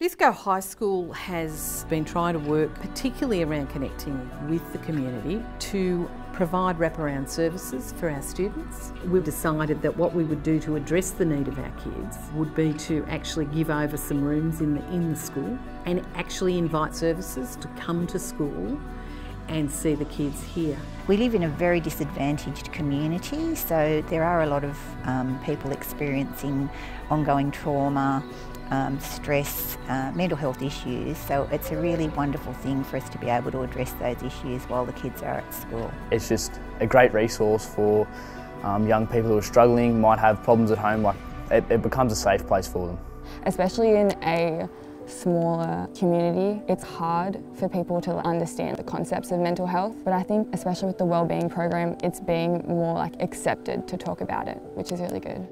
Lithgow High School has been trying to work particularly around connecting with the community to provide wraparound services for our students. We've decided that what we would do to address the need of our kids would be to actually give over some rooms in the, in the school and actually invite services to come to school and see the kids here. We live in a very disadvantaged community, so there are a lot of um, people experiencing ongoing trauma, um, stress, uh, mental health issues. So it's a really wonderful thing for us to be able to address those issues while the kids are at school. It's just a great resource for um, young people who are struggling, might have problems at home. Like it, it becomes a safe place for them. Especially in a smaller community, it's hard for people to understand the concepts of mental health. But I think, especially with the wellbeing program, it's being more like accepted to talk about it, which is really good.